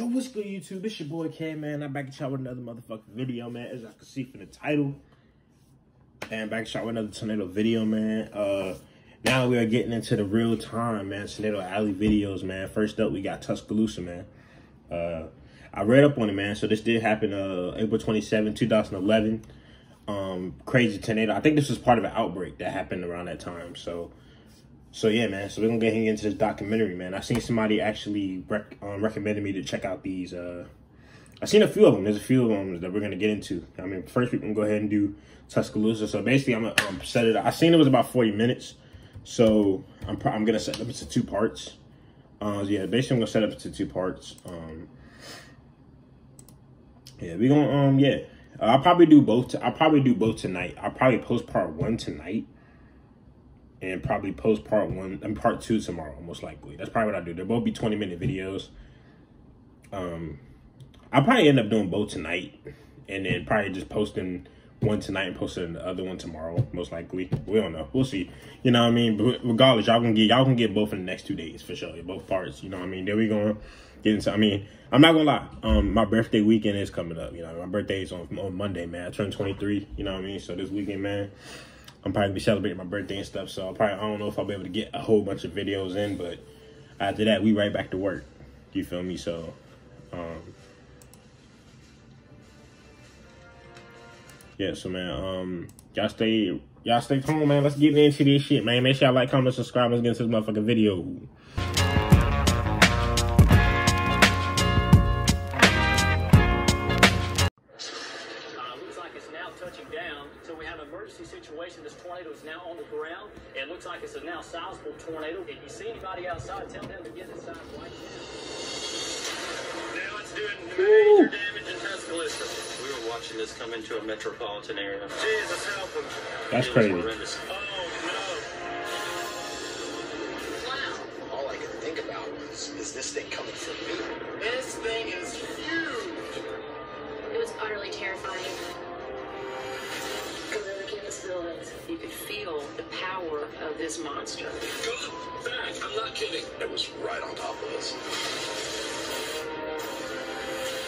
Yo, what's good, YouTube? It's your boy Cam, man. I'm back at y'all with another motherfucking video, man. As I can see from the title. And back at y'all with another tornado video, man. Uh, now we are getting into the real time, man. Tornado Alley videos, man. First up, we got Tuscaloosa, man. Uh, I read up on it, man. So this did happen uh, April 27, 2011. Um, crazy tornado. I think this was part of an outbreak that happened around that time. So so yeah, man. So we're gonna get into this documentary, man. I seen somebody actually rec um, recommended me to check out these. Uh, I seen a few of them. There's a few of them that we're gonna get into. I mean, first we can go ahead and do Tuscaloosa. So basically, I'm gonna um, set it. Up. I seen it was about 40 minutes, so I'm I'm gonna set it up into two parts. Uh, yeah, basically I'm gonna set up into two parts. Um, yeah, we gonna um yeah. I'll probably do both. I'll probably do both tonight. I'll probably post part one tonight and probably post part one and part two tomorrow, most likely. That's probably what I do. They'll both be 20 minute videos. Um, I'll probably end up doing both tonight and then probably just posting one tonight and posting the other one tomorrow, most likely. We don't know. We'll see. You know what I mean? But regardless, y'all can get y'all can get both in the next two days for sure. Both parts. You know what I mean? Then we gonna get into I mean, I'm not gonna lie. Um my birthday weekend is coming up. You know, my birthday is on on Monday, man. I turned 23, you know what I mean? So this weekend, man. I'm probably be celebrating my birthday and stuff. So I probably I don't know if I'll be able to get a whole bunch of videos in, but after that we right back to work. You feel me? So um Yeah, so man, um y'all stay y'all stay tuned, man. Let's get into this shit, man. Make sure y'all like, comment, subscribe, let's get into this motherfucking video. Tornado. If you see anybody outside, tell them to get inside right now. Now it's doing major damage in Tuscaloosa. We were watching this come into a metropolitan area. Jesus help them. That's crazy. Could feel the power of this monster. Go back. I'm not kidding. It was right on top of us.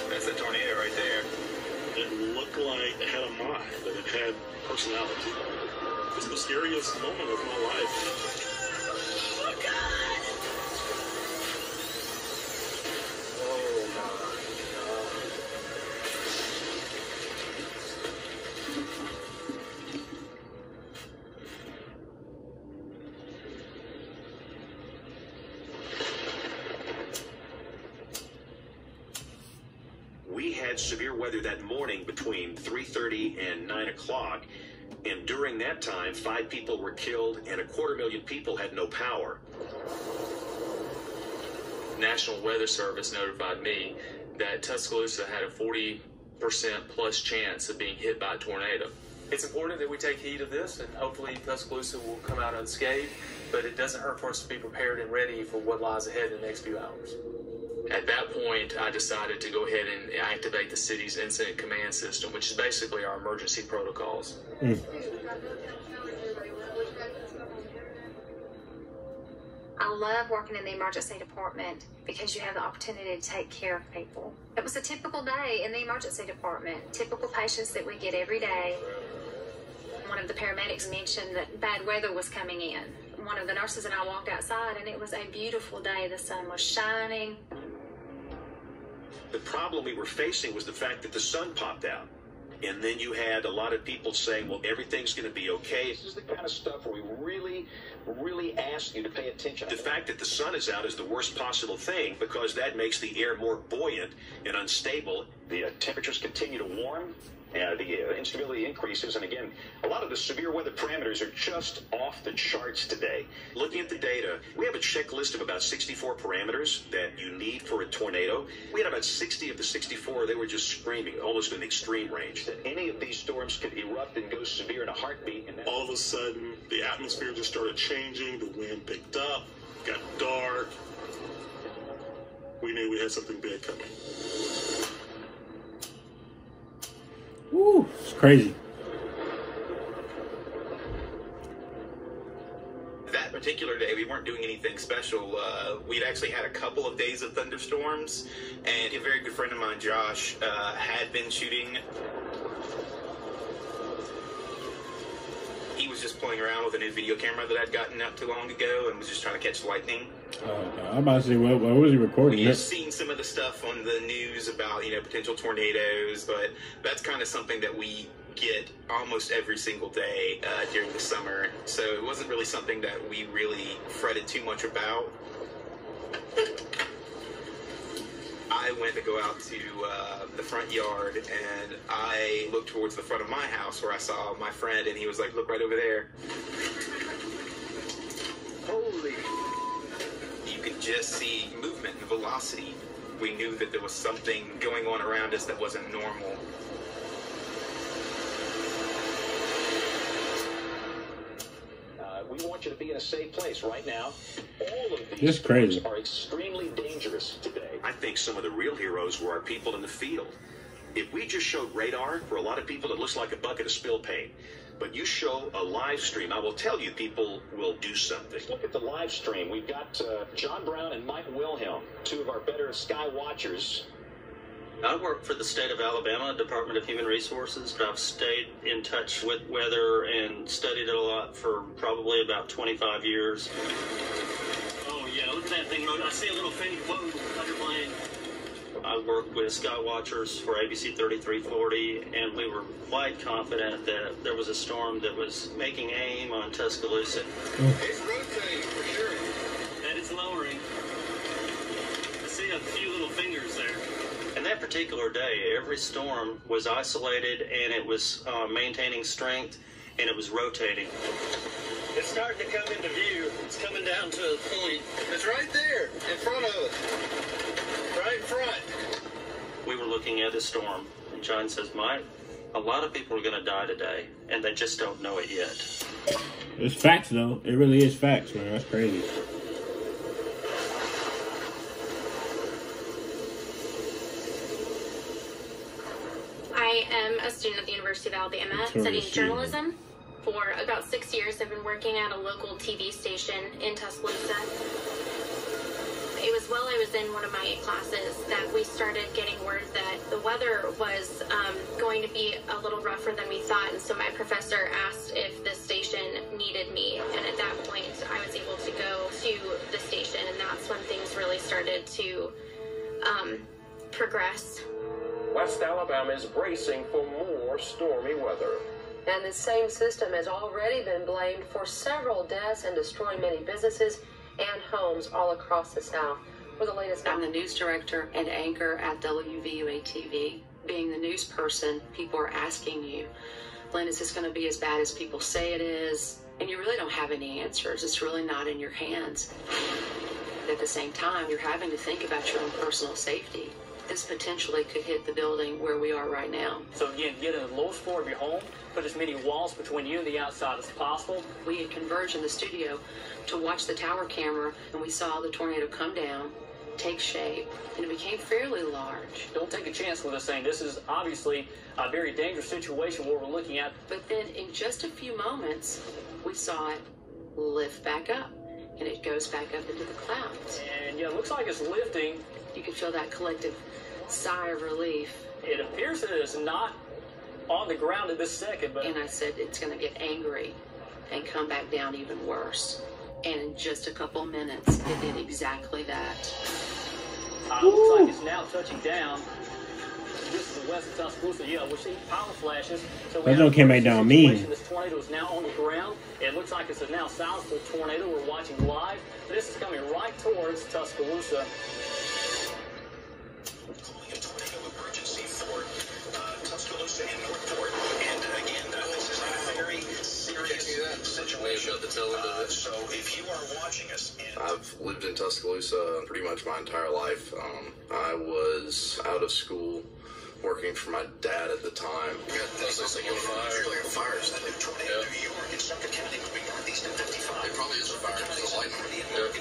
That's a tornado right there. It looked like it had a mind, that it had personality. It's the scariest moment of my life. People were killed and a quarter million people had no power. National Weather Service notified me that Tuscaloosa had a 40% plus chance of being hit by a tornado. It's important that we take heed of this, and hopefully Tuscaloosa will come out unscathed, but it doesn't hurt for us to be prepared and ready for what lies ahead in the next few hours. At that point, I decided to go ahead and activate the city's incident command system, which is basically our emergency protocols. Hmm. I love working in the emergency department because you have the opportunity to take care of people. It was a typical day in the emergency department, typical patients that we get every day. One of the paramedics mentioned that bad weather was coming in. One of the nurses and I walked outside, and it was a beautiful day. The sun was shining. The problem we were facing was the fact that the sun popped out. And then you had a lot of people saying, well, everything's going to be okay. This is the kind of stuff where we really, really ask you to pay attention. The fact that the sun is out is the worst possible thing because that makes the air more buoyant and unstable. The uh, temperatures continue to warm. Uh, the instability increases, and again, a lot of the severe weather parameters are just off the charts today. Looking at the data, we have a checklist of about 64 parameters that you need for a tornado. We had about 60 of the 64, they were just screaming, almost in extreme range. That any of these storms could erupt and go severe in a heartbeat. And All of a sudden, the atmosphere just started changing, the wind picked up, got dark. We knew we had something big coming. Crazy. That particular day, we weren't doing anything special. Uh, we'd actually had a couple of days of thunderstorms, and a very good friend of mine, Josh, uh, had been shooting. He was just playing around with a new video camera that I'd gotten not too long ago and was just trying to catch lightning. Uh, I'm about to say, what, what was he recording? We've That- seen some of the stuff on the news about you know potential tornadoes, but that's kind of something that we get almost every single day uh, during the summer. So it wasn't really something that we really fretted too much about. I went to go out to uh, the front yard and I looked towards the front of my house where I saw my friend, and he was like, "Look right over there." Holy! You could just see movement and velocity. We knew that there was something going on around us that wasn't normal. Uh, we want you to be in a safe place right now. All of these crazy. are extremely dangerous today. I think some of the real heroes were our people in the field. If we just showed radar, for a lot of people, it looks like a bucket of spill paint. But you show a live stream, I will tell you, people will do something. Look at the live stream. We've got uh, John Brown and Mike Wilhelm, two of our better sky watchers. I work for the state of Alabama Department of Human Resources. but I've stayed in touch with weather and studied it a lot for probably about 25 years. Oh, yeah, look at that thing. I see a little thing. Whoa, underplane. I worked with sky watchers for ABC 3340, and we were quite confident that there was a storm that was making aim on Tuscaloosa. It's rotating for sure. And it's lowering. I see a few little fingers there. And that particular day, every storm was isolated and it was uh, maintaining strength and it was rotating. It's starting to come into view. It's coming down to a point. It's right there in front of us. Right in front. We were looking at a storm, and John says, Mike, a lot of people are going to die today, and they just don't know it yet. It's facts, though. It really is facts, man. That's crazy. I am a student at the University of Alabama studying journalism. For about six years, I've been working at a local TV station in Tuscaloosa. It was while I was in one of my classes that we started getting word that the weather was um, going to be a little rougher than we thought, and so my professor asked if the station needed me, and at that point, I was able to go to the station, and that's when things really started to um, progress. West Alabama is bracing for more stormy weather. And the same system has already been blamed for several deaths and destroying many businesses and homes all across the South. For the latest, I'm the news director and anchor at WVUA TV. Being the news person, people are asking you, Lynn, is this going to be as bad as people say it is? And you really don't have any answers. It's really not in your hands. At the same time, you're having to think about your own personal safety. This potentially could hit the building where we are right now. So again, get in the lowest floor of your home, put as many walls between you and the outside as possible. We had converged in the studio to watch the tower camera, and we saw the tornado come down, take shape, and it became fairly large. Don't take a chance with this thing. This is obviously a very dangerous situation where we're looking at. But then, in just a few moments, we saw it lift back up, and it goes back up into the clouds. And yeah, it looks like it's lifting. You could feel that collective sigh of relief. It appears that it's not on the ground at this second, but And I said, it's going to get angry and come back down even worse. And in just a couple minutes, it did exactly that. uh, looks like it's now touching down. This is the west of Tuscaloosa. Yeah, we're seeing power flashes. So we That have don't came back down mean. This tornado is now on the ground. It looks like it's a now sizable tornado. We're watching live. This is coming right towards Tuscaloosa. So if you are watching us I've lived in Tuscaloosa pretty much my entire life. Um, I was out of school working for my dad at the time. This is like a fire. Like a fire. Is that a tornado in New York Suffolk County moving northeast at 55? It probably is a fire. It's a lightning. It.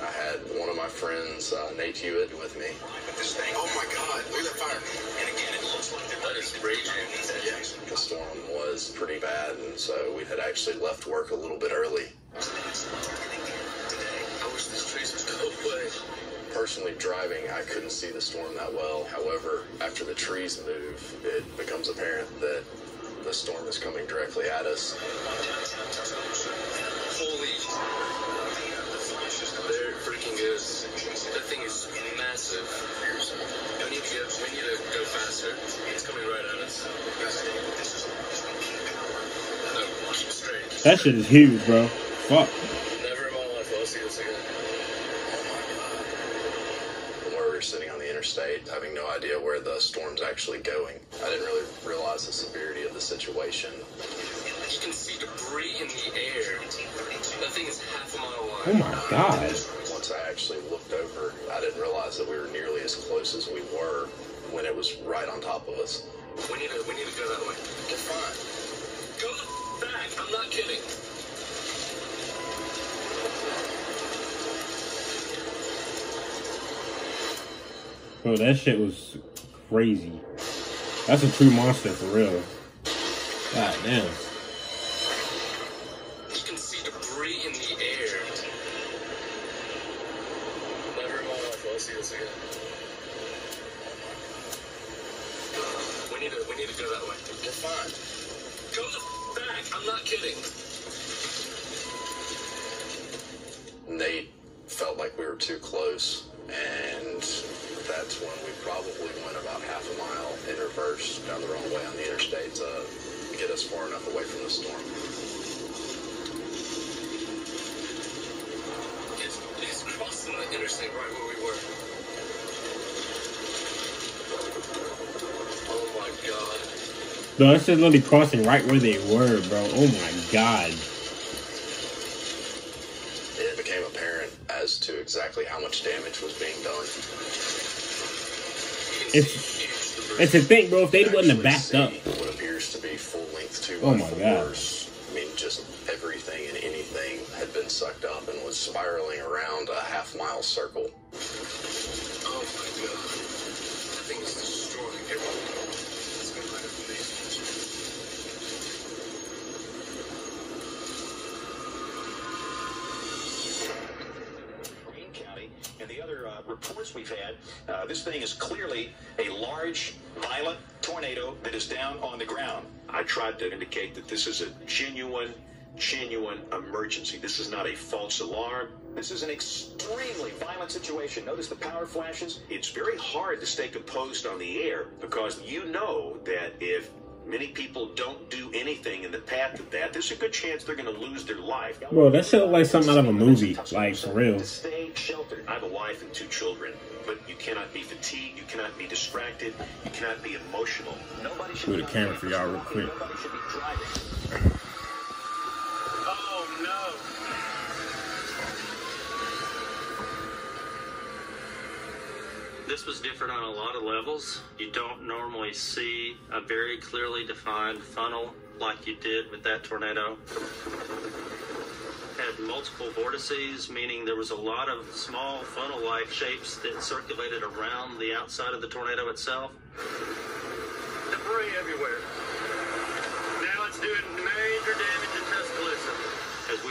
I had one of my friends, uh, Nate Hewitt, with me. This thing. Oh my God! Look at that fire. And the storm was pretty bad, and so we had actually left work a little bit early. Personally driving, I couldn't see the storm that well. However, after the trees move, it becomes apparent that the storm is coming directly at us. Holy. There freaking is. That thing is That shit is huge, bro. Fuck. Never in my life will I see this again. From where we were sitting on the interstate, having no idea where the storm's actually going, I didn't really realize the severity of the situation. You can see debris in the air. That thing is half a mile wide. Oh my god. Once I actually looked over, I didn't realize that we were nearly as close as we were when it was right on top of us. We need to, we need to go that way. You're fine. Go back. I'm not kidding. Bro, that shit was crazy. That's a true monster for real. God damn. No, that shit literally crossing right where they were, bro. Oh my god. It became apparent as to exactly how much damage was being done. It's it's a thing, bro. If they wouldn't have backed up, What appears to be full length two Oh my God. I mean, just everything and anything had been sucked up and was spiraling around a half mile circle. Reports we've had, uh, this thing is clearly a large, violent tornado that is down on the ground. I tried to indicate that this is a genuine, genuine emergency. This is not a false alarm. This is an extremely violent situation. Notice the power flashes. It's very hard to stay composed on the air because you know that if many people don't do anything in the path of that, there's a good chance they're going to lose their life. bro, that shit look like something out of a movie, like for real. Stay sheltered. I have a wife and two children, but you cannot be fatigued. You cannot be distracted. You cannot be emotional. Nobody should Do the camera for y'all real quick. Nobody should be driving. Oh no. This was different on a lot of levels. You don't normally see a very clearly defined funnel like you did with that tornado. Had multiple vortices, meaning there was a lot of small funnel-like shapes that circulated around the outside of the tornado itself. Debris everywhere.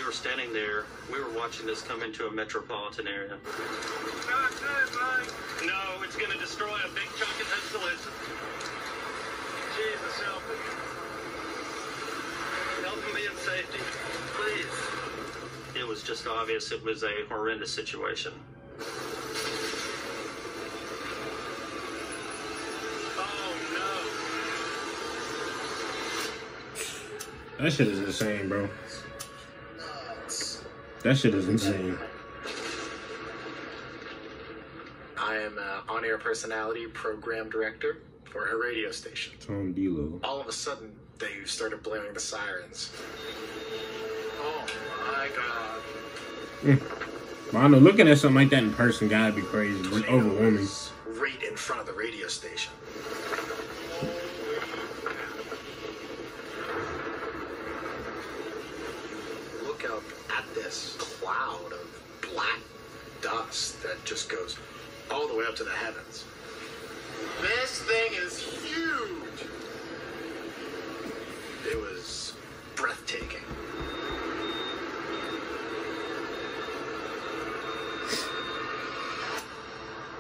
Were standing there, we were watching this come into a metropolitan area. Not good, Mike. No, it's going to destroy a big chunk of Tuscaloosa. Jesus help me. Help him be in safety. Please. It was just obvious it was a horrendous situation. Oh no That shit is insane, bro. That shit is insane. I am an on-air personality program director for a radio station. Tom Delo. All of a sudden, they started blaring the sirens. Oh my god. Hmm. I know looking at something like that in person gotta be crazy. It's overwhelming. Right in front of the radio station. This cloud of black dust that just goes all the way up to the heavens. This thing is huge. It was breathtaking.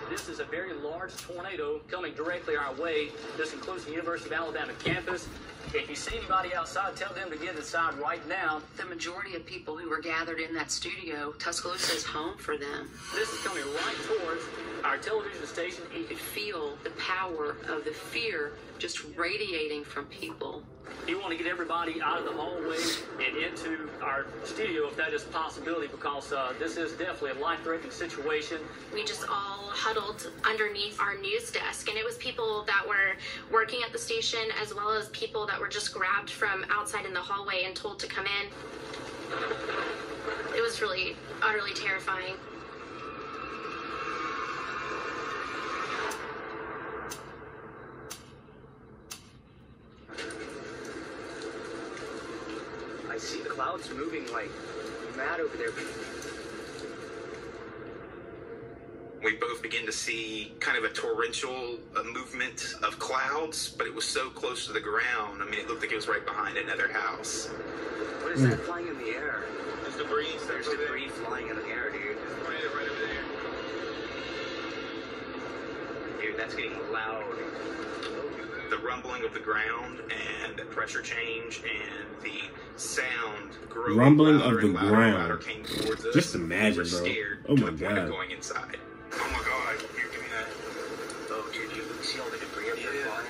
This is a very large tornado coming directly our way. This includes the University of Alabama campus. If you see anybody outside, tell them to get inside right now. The majority of people who were gathered in that studio, Tuscaloosa is home for them. This is coming right towards our television station. You could feel the power of the fear just radiating from people. You want to get everybody out of the hallway and into our studio if that is a possibility because uh, this is definitely a life-threatening situation. We just all huddled underneath our news desk, and it was people that were working at the station as well as people that were just grabbed from outside in the hallway and told to come in. It was really utterly terrifying. I see the clouds moving like mad over there. We both begin to see kind of a torrential uh, movement of clouds, but it was so close to the ground. I mean, it looked like it was right behind another house. What is that flying in the air? There's debris. There's debris flying in the air, dude. Right, right over there. Dude, that's getting loud. The rumbling of the ground and the pressure change and the sound growing Rumbling louder of the and louder and louder ground. came towards us. Just imagine, we were bro. Scared Oh my the point of God. going inside. Oh my god! You're doing that. Oh, dude, you see all the debris up there Yeah. flying?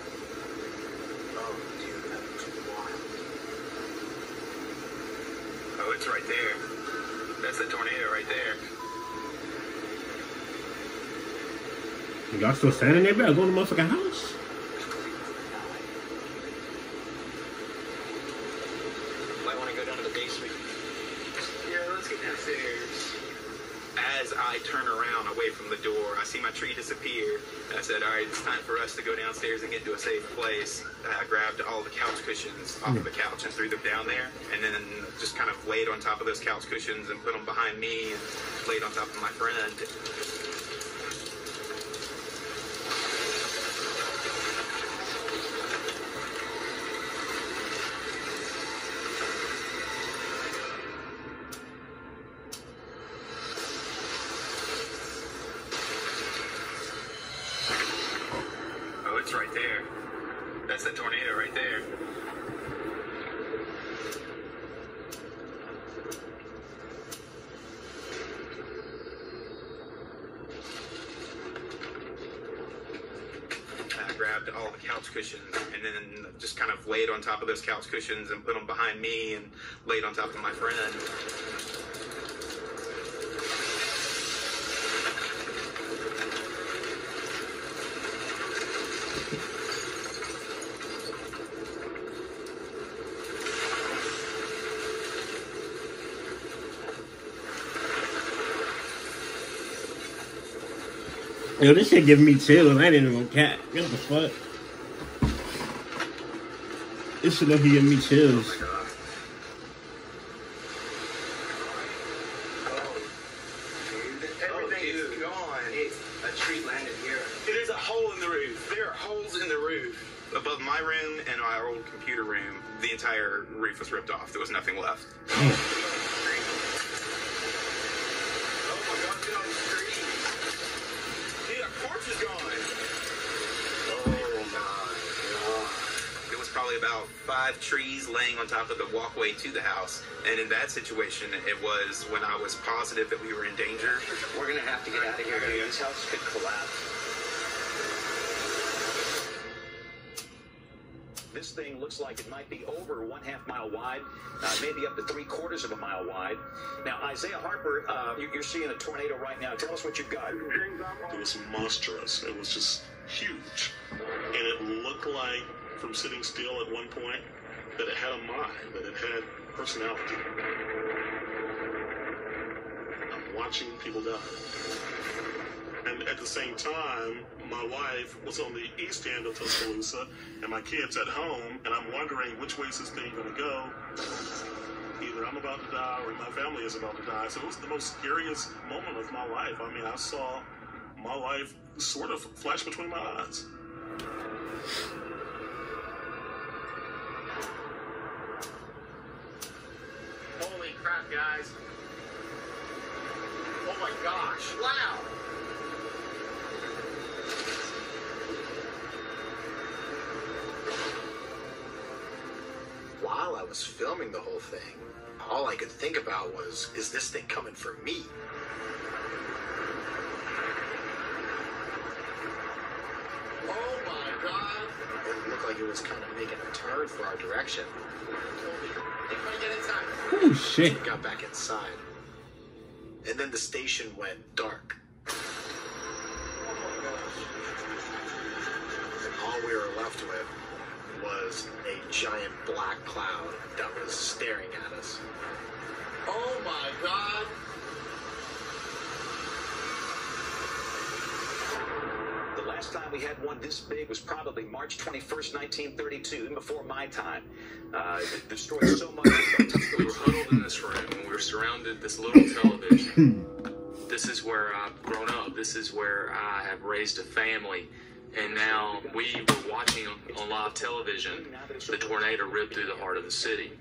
Oh, dude, that's wild. Oh, it's right there. That's the tornado right there. Y'all still standing there, bro? Go to the motherfucking house. Might want to go down to the basement. Yeah, let's get downstairs. As I turn around away from the door, I see my tree disappear. I said, all right, it's time for us to go downstairs and get to a safe place. I grabbed all the couch cushions off of the couch and threw them down there, and then just kind of laid on top of those couch cushions and put them behind me and laid on top of my friend. Cushions and then just kind of laid on top of those couch cushions and put them behind me and laid on top of my friend. Yo, this shit giving me chills. I ain't even cat. What the fuck? This look giving me chills. In that situation, it was when I was positive that we were in danger. We're gonna have to get out of here, dude. This house could collapse. This thing looks like it might be over one half mile wide, uh, maybe up to three quarters of a mile wide. Now, Isaiah Harper, uh, you're seeing a tornado right now. Tell us what you've got. It was monstrous. It was just huge. And it looked like, from sitting still at one point, that it had a mind, that it had personality. I'm watching people die. And at the same time, my wife was on the east end of Tuscaloosa, and my kids at home, and I'm wondering which way is this thing going to go. Either I'm about to die or my family is about to die. So it was the most scariest moment of my life. I mean, I saw my life sort of flash between my eyes. guys. Oh my gosh, wow. While I was filming the whole thing, all I could think about was, is this thing coming for me? Oh my god! It looked like it was kind of making a turn for our direction. Everybody get inside. Oh shit. Got back inside. And then the station went dark. And all we were left with was a giant black cloud that was staring at us. Oh my god! Last time we had one this big was probably March 21st, 1932, even before my time. Uh, it destroyed so much. we were huddled in this room and we were surrounded this little television. this is where I've grown up. This is where I have raised a family. And now we were watching on live television the tornado rip through the heart of the city.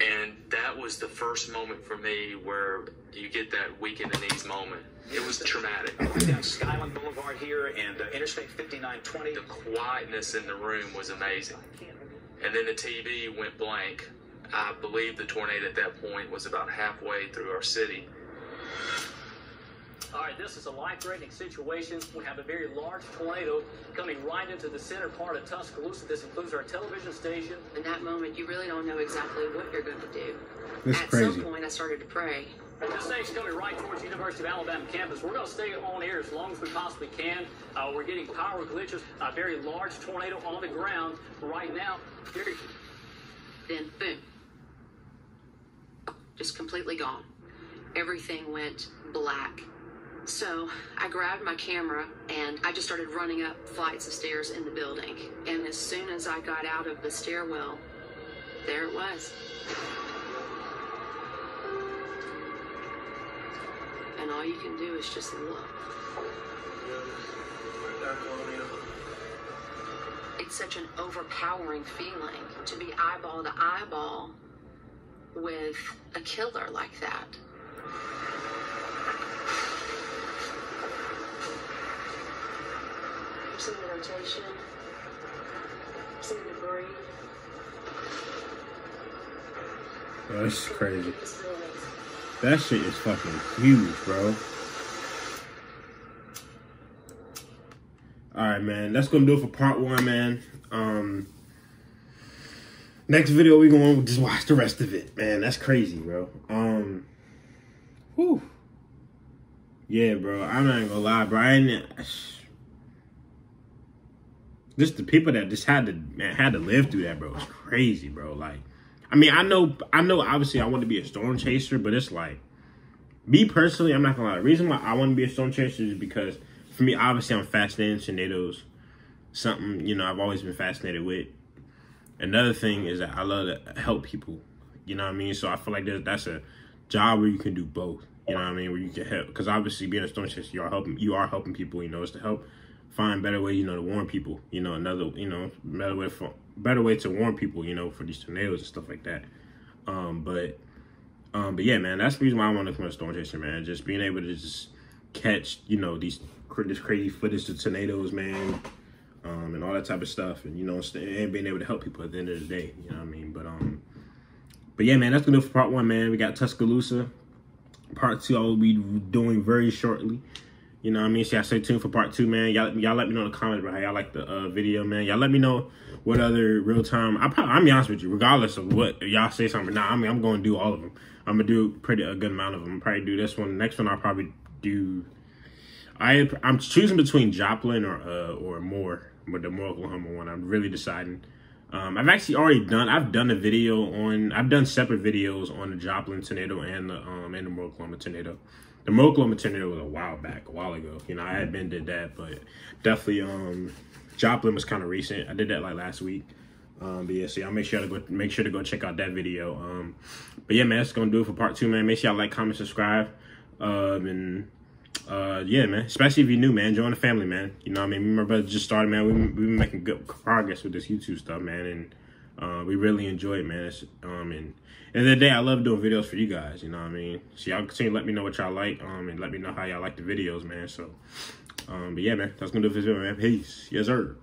And that was the first moment for me where you get that weak in the knees moment. It was traumatic. Right down Skyland Boulevard here and uh, Interstate 5920. The quietness in the room was amazing. And then the TV went blank. I believe the tornado at that point was about halfway through our city. All right, this is a life-threatening situation. We have a very large tornado coming right into the center part of Tuscaloosa. This includes our television station. In that moment, you really don't know exactly what you're going to do. That's At crazy. some point, I started to pray. This thing's coming right towards the University of Alabama campus. We're going to stay on air as long as we possibly can. Uh, we're getting power glitches. A very large tornado on the ground right now. Here, Then, boom. Just completely gone. Everything went black. So I grabbed my camera and I just started running up flights of stairs in the building. And as soon as I got out of the stairwell, there it was. And all you can do is just look. It's such an overpowering feeling to be eyeball to eyeball with a killer like that. I'm seeing the rotation. I'm seeing debris. Bro, this is crazy. That shit is fucking huge, bro. All right, man. That's gonna do it for part one, man. Um, next video we gonna just watch the rest of it, man. That's crazy, bro. Um, whew. Yeah, bro. I'm not gonna lie, bro. I ain't, just the people that just had to man had to live through that, bro. It's crazy, bro. Like, I mean, I know, I know. Obviously, I want to be a storm chaser, but it's like, me personally, I'm not gonna lie. The reason why I want to be a storm chaser is because, for me, obviously, I'm fascinated in tornadoes. Something you know I've always been fascinated with. Another thing is that I love to help people. You know what I mean? So I feel like there's, that's a job where you can do both. You know what I mean? Where you can help, because obviously being a storm chaser, you are helping. You are helping people. You know, it's to help find better way. You know, to warn people. You know, another. You know, better way for better way to warn people. You know, for these tornadoes and stuff like that. Um, but, um, but yeah, man, that's the reason why I want to become a storm chaser, man. Just being able to just catch, you know, these this crazy footage of tornadoes, man. Um, and all that type of stuff, and you know, and being able to help people at the end of the day, you know what I mean. But um, but yeah, man, that's gonna do for part one, man. We got Tuscaloosa. Part two, I will be doing very shortly. You know what I mean? So y'all stay tuned for part two, man. Y'all, y'all let me know in the comments about how y'all like the uh, video, man. Y'all let me know what other real time. I probably, I'm be honest with you, regardless of what y'all say something. Nah, I mean, I'm going to do all of them. I'm gonna do pretty a good amount of them. Probably do this one. Next one, I'll probably do. I I'm choosing between Joplin or uh or Moore, but the Moore Oklahoma one. I'm really deciding. Um, I've actually already done. I've done a video on. I've done separate videos on the Joplin tornado and the um and the Moore Oklahoma tornado. The Moore Oklahoma tornado was a while back, a while ago. You know, I had been did that, but definitely um Joplin was kind of recent. I did that like last week. Um, but yeah, so y'all make sure to go make sure to go check out that video. Um, but yeah, man, that's gonna do it for part two, man. Make sure y'all like, comment, subscribe, um, and uh, yeah, man. Especially if you're new, man, join the family, man. You know, I mean, my brother just started, man. We we've been making good progress with this YouTube stuff, man, and uh, we really enjoy it, man. It's, um, and at the the day, I love doing videos for you guys. You know what I mean? So y'all continue let me know what y'all like, um, and let me know how y'all like the videos, man. So, um, but yeah, man, that's gonna do it for this video, man. Peace, yes, sir.